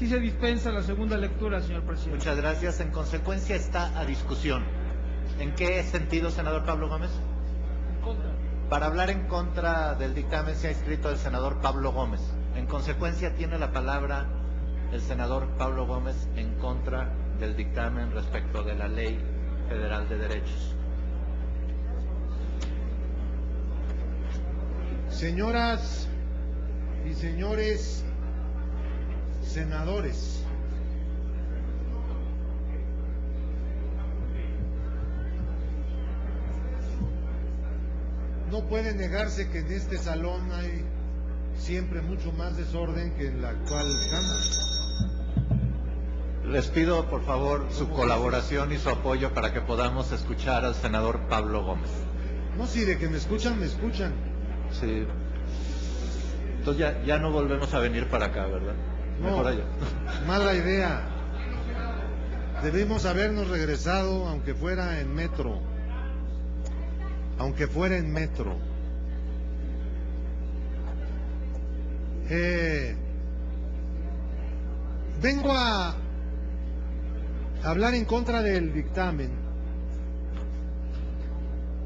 Sí se dispensa la segunda lectura, señor presidente. Muchas gracias. En consecuencia está a discusión. ¿En qué sentido, senador Pablo Gómez? Para hablar en contra del dictamen se ha inscrito el senador Pablo Gómez. En consecuencia tiene la palabra el senador Pablo Gómez en contra del dictamen respecto de la Ley Federal de Derechos. Señoras y señores senadores, no puede negarse que en este salón hay siempre mucho más desorden que en la actual Cámara. Les pido, por favor, su colaboración y su apoyo para que podamos escuchar al senador Pablo Gómez. No, si de que me escuchan, me escuchan. Sí. Entonces ya, ya no volvemos a venir para acá, ¿verdad? No, Mejor allá. mala idea. Debimos habernos regresado, aunque fuera en metro. Aunque fuera en metro. Eh, vengo a hablar en contra del dictamen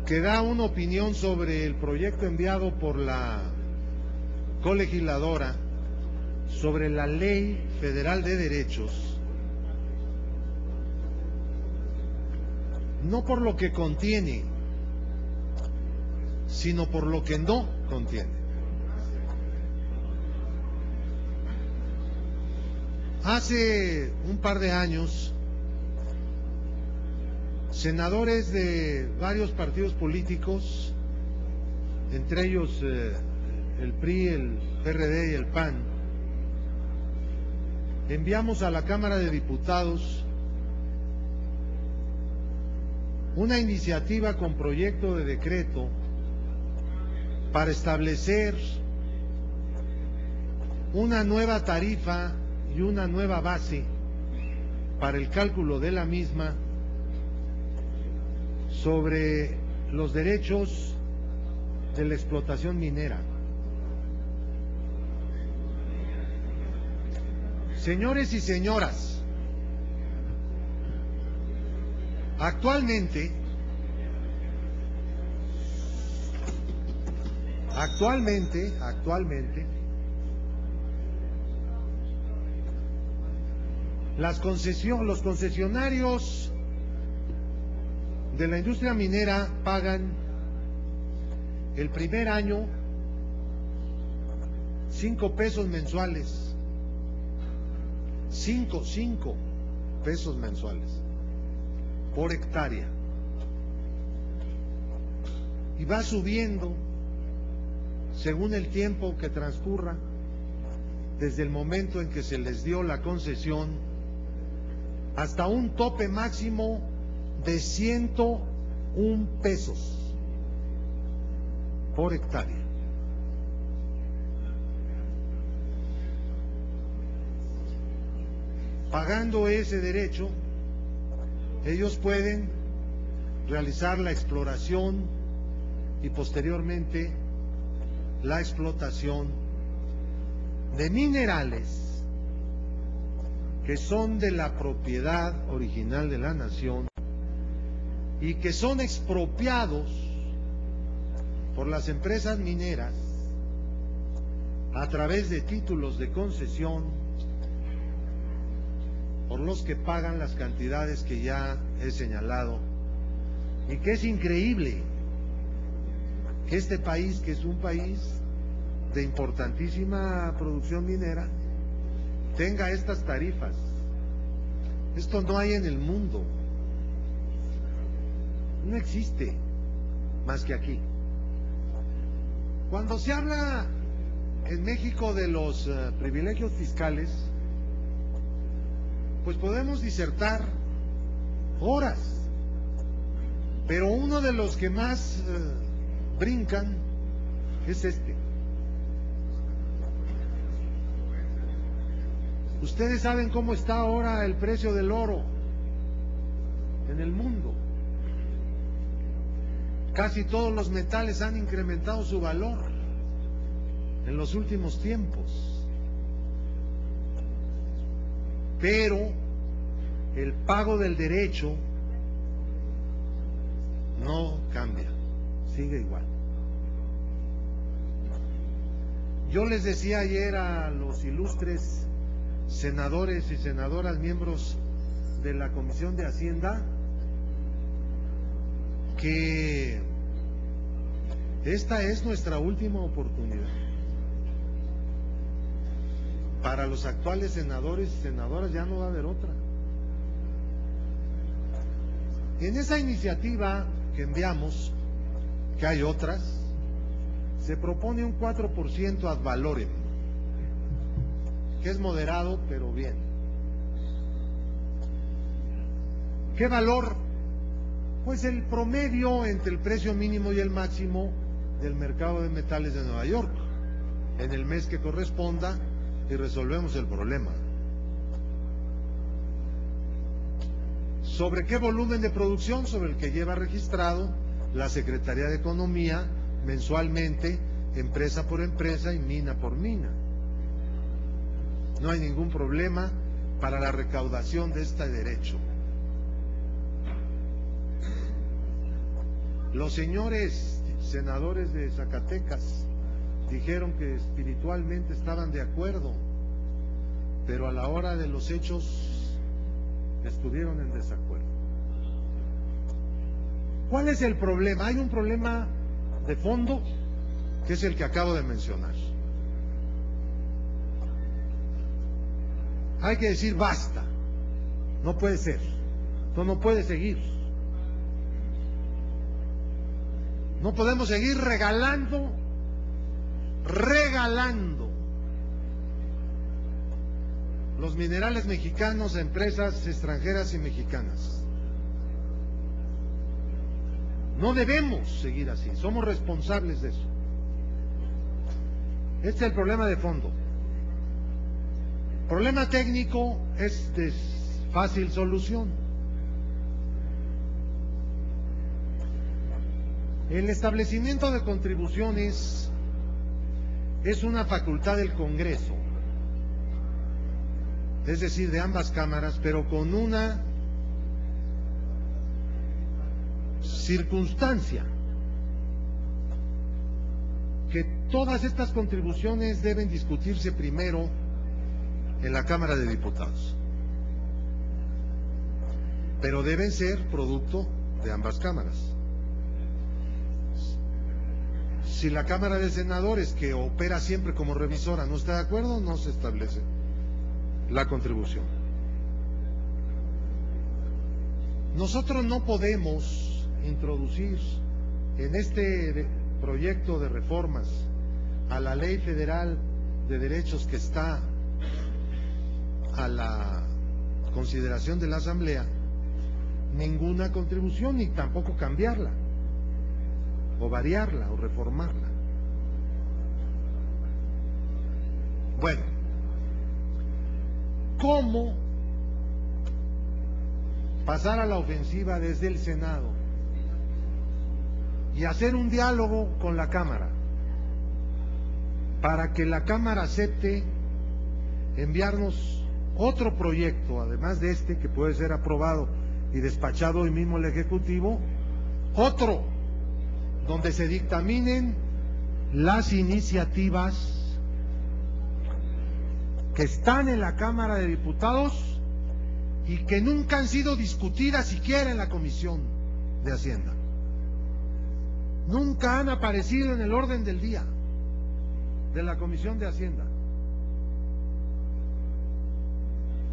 que da una opinión sobre el proyecto enviado por la colegisladora sobre la Ley Federal de Derechos, no por lo que contiene, sino por lo que no contiene. Hace un par de años, senadores de varios partidos políticos, entre ellos eh, el PRI, el PRD y el PAN, enviamos a la Cámara de Diputados una iniciativa con proyecto de decreto para establecer una nueva tarifa y una nueva base para el cálculo de la misma sobre los derechos de la explotación minera. Señores y señoras, actualmente, actualmente, actualmente, las concesión, los concesionarios de la industria minera pagan el primer año cinco pesos mensuales, cinco, cinco pesos mensuales por hectárea. Y va subiendo según el tiempo que transcurra desde el momento en que se les dio la concesión hasta un tope máximo de 101 pesos por hectárea. Pagando ese derecho, ellos pueden realizar la exploración y posteriormente la explotación de minerales que son de la propiedad original de la nación y que son expropiados por las empresas mineras a través de títulos de concesión por los que pagan las cantidades que ya he señalado y que es increíble que este país, que es un país de importantísima producción minera, tenga estas tarifas. Esto no hay en el mundo. No existe más que aquí. Cuando se habla en México de los eh, privilegios fiscales, pues podemos disertar horas. Pero uno de los que más eh, brincan es este. Ustedes saben cómo está ahora el precio del oro en el mundo. Casi todos los metales han incrementado su valor en los últimos tiempos. Pero el pago del derecho no cambia, sigue igual. Yo les decía ayer a los ilustres senadores y senadoras miembros de la Comisión de Hacienda que esta es nuestra última oportunidad. Para los actuales senadores y senadoras ya no va a haber otra. En esa iniciativa que enviamos, que hay otras, se propone un 4% ad valorem, que es moderado pero bien. ¿Qué valor? Pues el promedio entre el precio mínimo y el máximo del mercado de metales de Nueva York en el mes que corresponda y resolvemos el problema. ¿Sobre qué volumen de producción? Sobre el que lleva registrado la Secretaría de Economía mensualmente, empresa por empresa y mina por mina. No hay ningún problema para la recaudación de este derecho. Los señores senadores de Zacatecas dijeron que espiritualmente estaban de acuerdo, pero a la hora de los hechos estuvieron en desacuerdo. ¿Cuál es el problema? Hay un problema de fondo que es el que acabo de mencionar. Hay que decir basta, no puede ser, esto no puede seguir. No podemos seguir regalando, regalando los minerales mexicanos a empresas extranjeras y mexicanas. No debemos seguir así, somos responsables de eso. Este es el problema de fondo. Problema técnico es de fácil solución. El establecimiento de contribuciones es una facultad del Congreso, es decir, de ambas cámaras, pero con una circunstancia, que todas estas contribuciones deben discutirse primero en la Cámara de Diputados, pero deben ser producto de ambas cámaras. Si la Cámara de Senadores, que opera siempre como revisora, no está de acuerdo, no se establece la contribución. Nosotros no podemos introducir en este proyecto de reformas a la Ley Federal de Derechos que está a la consideración de la Asamblea ninguna contribución ni tampoco cambiarla o variarla o reformarla. Bueno, ¿cómo pasar a la ofensiva desde el Senado y hacer un diálogo con la Cámara para que la Cámara acepte enviarnos otro proyecto, además de este que puede ser aprobado y despachado hoy mismo el Ejecutivo, otro donde se dictaminen las iniciativas que están en la Cámara de Diputados y que nunca han sido discutidas siquiera en la Comisión de Hacienda. Nunca han aparecido en el orden del día de la Comisión de Hacienda.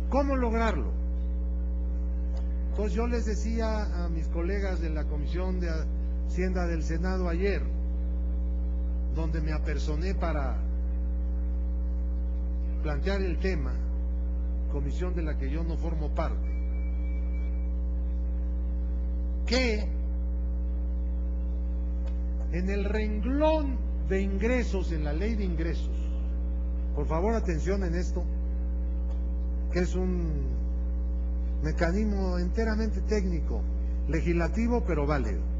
¿Cómo lograrlo? Pues yo les decía a mis colegas de la Comisión de Hacienda del Senado ayer, donde me apersoné para plantear el tema, comisión de la que yo no formo parte, que en el renglón de ingresos, en la ley de ingresos, por favor atención en esto, que es un mecanismo enteramente técnico, legislativo, pero válido.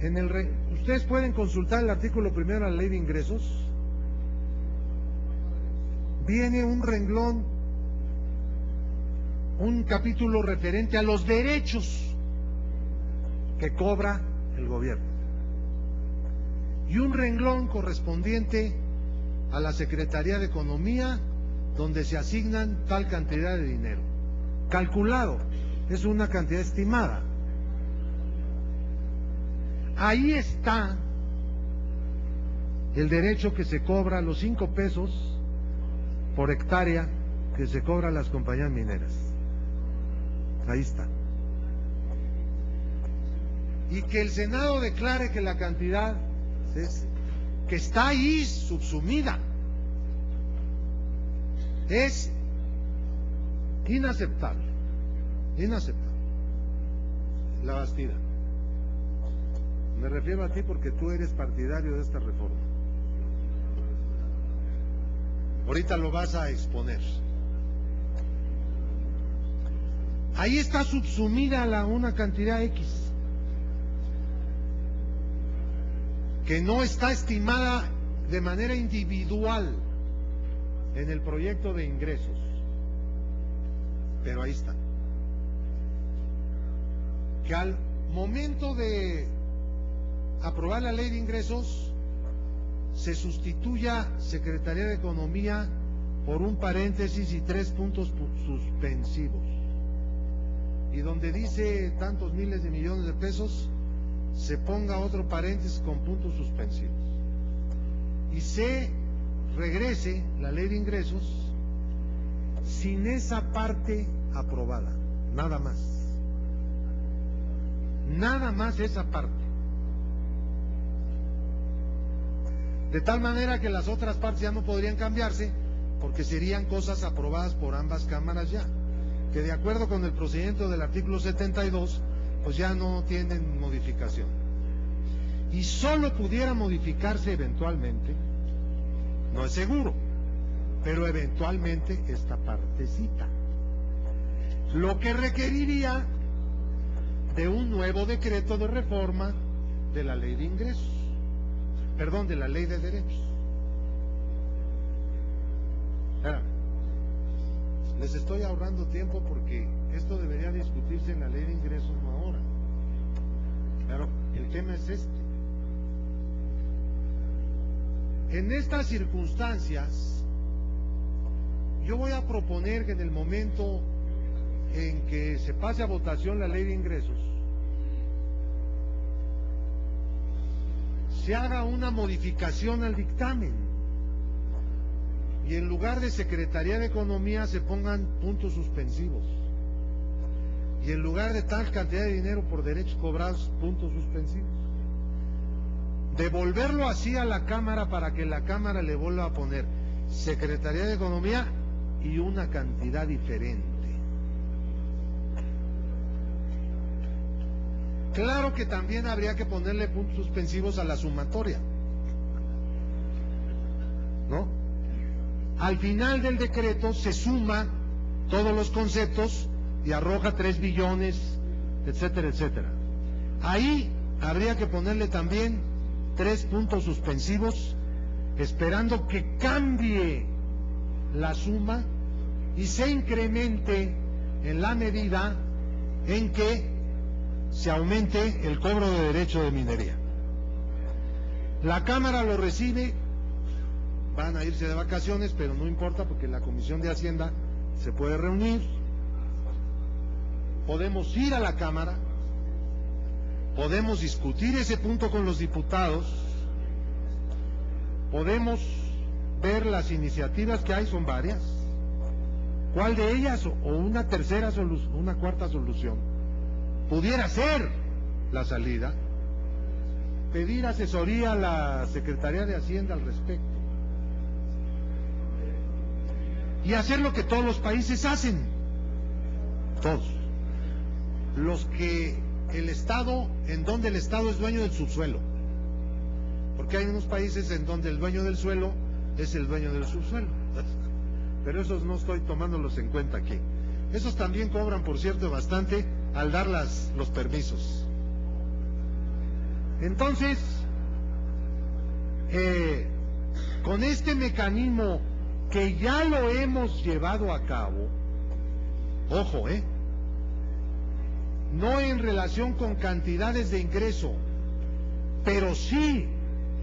En el Ustedes pueden consultar el artículo primero de la ley de ingresos. viene un renglón, un capítulo referente a los derechos que cobra el gobierno. Y un renglón correspondiente a la Secretaría de Economía, donde se asignan tal cantidad de dinero. Calculado, es una cantidad estimada. Ahí está el derecho que se cobra, los cinco pesos por hectárea que se cobra a las compañías mineras. Ahí está. Y que el Senado declare que la cantidad que está ahí subsumida es inaceptable. Inaceptable. La Bastida. Me refiero a ti porque tú eres partidario de esta reforma. Ahorita lo vas a exponer. Ahí está subsumida la, una cantidad X, que no está estimada de manera individual en el proyecto de ingresos. Pero ahí está. Que al momento de aprobar la ley de ingresos, se sustituya Secretaría de Economía por un paréntesis y tres puntos suspensivos. Y donde dice tantos miles de millones de pesos, se ponga otro paréntesis con puntos suspensivos. Y se regrese la ley de ingresos sin esa parte aprobada, nada más. Nada más esa parte. De tal manera que las otras partes ya no podrían cambiarse porque serían cosas aprobadas por ambas cámaras ya, que de acuerdo con el procedimiento del artículo 72, pues ya no tienen modificación. Y solo pudiera modificarse eventualmente, no es seguro, pero eventualmente esta partecita. Lo que requeriría de un nuevo decreto de reforma de la ley de ingresos perdón, de la ley de derechos. les estoy ahorrando tiempo porque esto debería discutirse en la ley de ingresos, no ahora. Pero el tema es este. En estas circunstancias, yo voy a proponer que en el momento en que se pase a votación la ley de ingresos, se haga una modificación al dictamen y en lugar de Secretaría de Economía se pongan puntos suspensivos y en lugar de tal cantidad de dinero por derechos cobrados, puntos suspensivos. Devolverlo así a la Cámara para que la Cámara le vuelva a poner Secretaría de Economía y una cantidad diferente. Claro que también habría que ponerle puntos suspensivos a la sumatoria. ¿No? Al final del decreto se suma todos los conceptos y arroja 3 billones, etcétera, etcétera. Ahí habría que ponerle también tres puntos suspensivos, esperando que cambie la suma y se incremente en la medida en que se aumente el cobro de derecho de minería. La Cámara lo recibe, van a irse de vacaciones, pero no importa porque la Comisión de Hacienda se puede reunir. Podemos ir a la Cámara, podemos discutir ese punto con los diputados, podemos ver las iniciativas que hay, son varias. ¿Cuál de ellas o una tercera solución, una cuarta solución? Pudiera ser la salida, pedir asesoría a la Secretaría de Hacienda al respecto. Y hacer lo que todos los países hacen, todos, los que el Estado, en donde el Estado es dueño del subsuelo, porque hay unos países en donde el dueño del suelo es el dueño del subsuelo, pero esos no estoy tomándolos en cuenta aquí. Esos también cobran, por cierto, bastante al dar las, los permisos. Entonces, eh, con este mecanismo que ya lo hemos llevado a cabo, ojo, ¿eh? No en relación con cantidades de ingreso, pero sí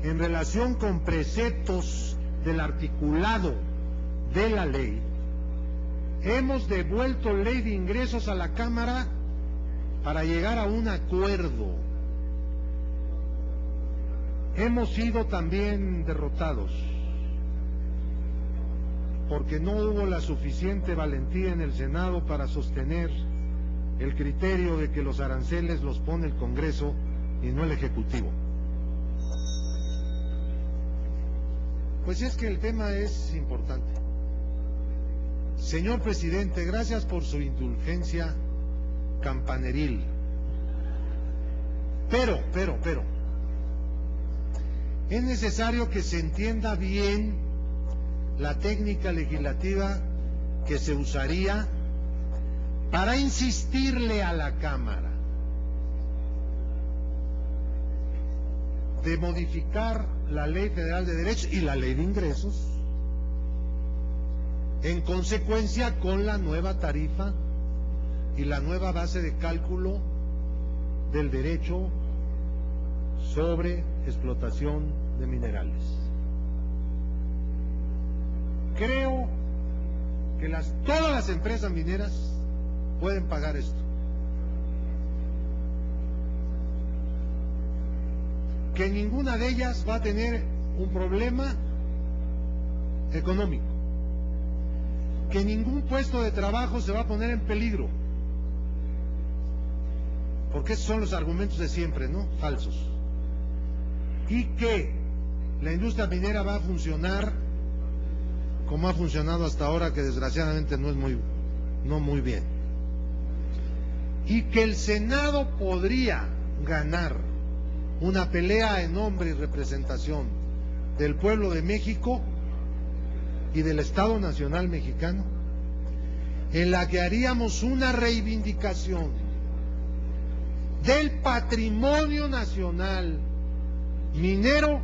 en relación con preceptos del articulado de la ley, hemos devuelto ley de ingresos a la Cámara para llegar a un acuerdo. Hemos sido también derrotados porque no hubo la suficiente valentía en el Senado para sostener el criterio de que los aranceles los pone el Congreso y no el Ejecutivo. Pues es que el tema es importante. Señor presidente, gracias por su indulgencia campaneril. Pero, pero, pero, es necesario que se entienda bien la técnica legislativa que se usaría para insistirle a la Cámara de modificar la Ley Federal de Derechos y la Ley de Ingresos en consecuencia con la nueva tarifa y la nueva base de cálculo del derecho sobre explotación de minerales. Creo que las, todas las empresas mineras pueden pagar esto. Que ninguna de ellas va a tener un problema económico. Que ningún puesto de trabajo se va a poner en peligro. Porque esos son los argumentos de siempre, ¿no? Falsos. Y que la industria minera va a funcionar como ha funcionado hasta ahora, que desgraciadamente no es muy, no muy bien. Y que el Senado podría ganar una pelea en nombre y representación del pueblo de México y del Estado Nacional Mexicano, en la que haríamos una reivindicación del patrimonio nacional minero,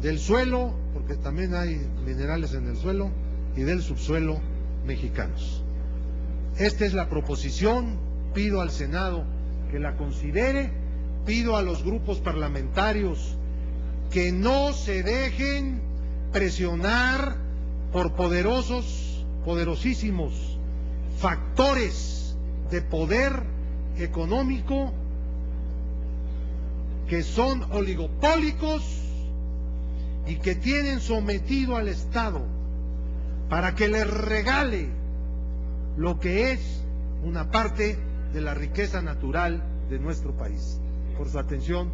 del suelo, porque también hay minerales en el suelo, y del subsuelo mexicanos. Esta es la proposición, pido al Senado que la considere, pido a los grupos parlamentarios que no se dejen presionar por poderosos, poderosísimos factores de poder económico que son oligopólicos y que tienen sometido al Estado para que les regale lo que es una parte de la riqueza natural de nuestro país. Por su atención,